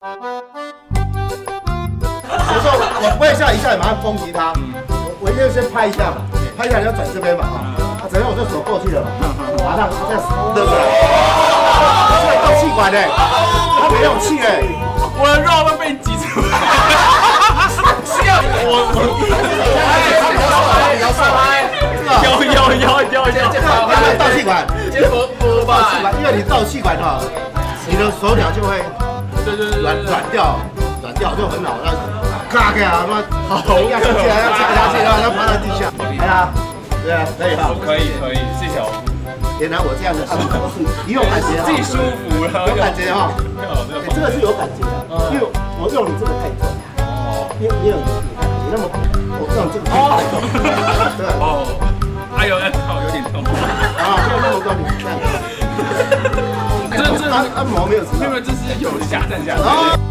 有时候我跪下一下，马上攻击他，我我一定先拍一下嘛，拍一下你要转这边嘛，啊，只要我这手过去了嘛，马上这样勒过来，这个到气管嘞，他没有气哎，我的肉会被你挤出来。是要我我有有有有有，慢慢倒气管，结果不倒气管，因为你倒气管哈，你的手脚就会对对对软软掉，软掉就很好，那嘎开啊，妈好要起来，要掐下去，然后要爬到地下，哎呀，对啊，可以哈，可以可以，谢谢我。原来我这样的按摩是你有感觉啊，自己舒服了，有感觉哈，哎这个是有感觉的，因为我用你这个太重，因为你有你那么我用这个太重，对，哦，哎呦，好有点痛。按按摩没有什么因。为这是有下站下来。